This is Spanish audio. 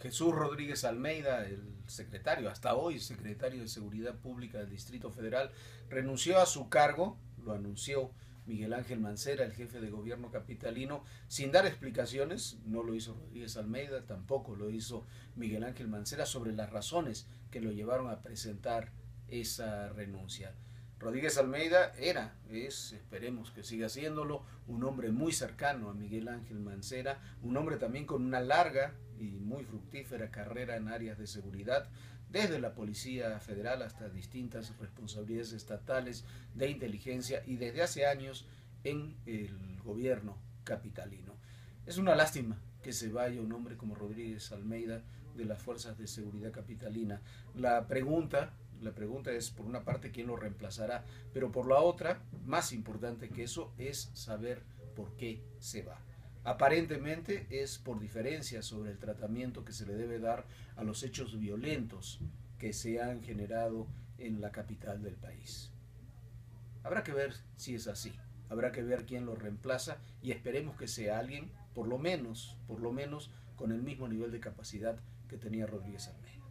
Jesús Rodríguez Almeida, el secretario, hasta hoy secretario de Seguridad Pública del Distrito Federal, renunció a su cargo, lo anunció Miguel Ángel Mancera, el jefe de gobierno capitalino, sin dar explicaciones, no lo hizo Rodríguez Almeida, tampoco lo hizo Miguel Ángel Mancera, sobre las razones que lo llevaron a presentar esa renuncia. Rodríguez Almeida era, es, esperemos que siga siéndolo, un hombre muy cercano a Miguel Ángel Mancera, un hombre también con una larga y muy fructífera carrera en áreas de seguridad, desde la Policía Federal hasta distintas responsabilidades estatales de inteligencia y desde hace años en el gobierno capitalino. Es una lástima que se vaya un hombre como Rodríguez Almeida de las fuerzas de seguridad capitalina. La pregunta la pregunta es, por una parte, quién lo reemplazará, pero por la otra, más importante que eso, es saber por qué se va. Aparentemente es por diferencia sobre el tratamiento que se le debe dar a los hechos violentos que se han generado en la capital del país. Habrá que ver si es así. Habrá que ver quién lo reemplaza y esperemos que sea alguien, por lo menos, por lo menos, con el mismo nivel de capacidad que tenía Rodríguez Almeida.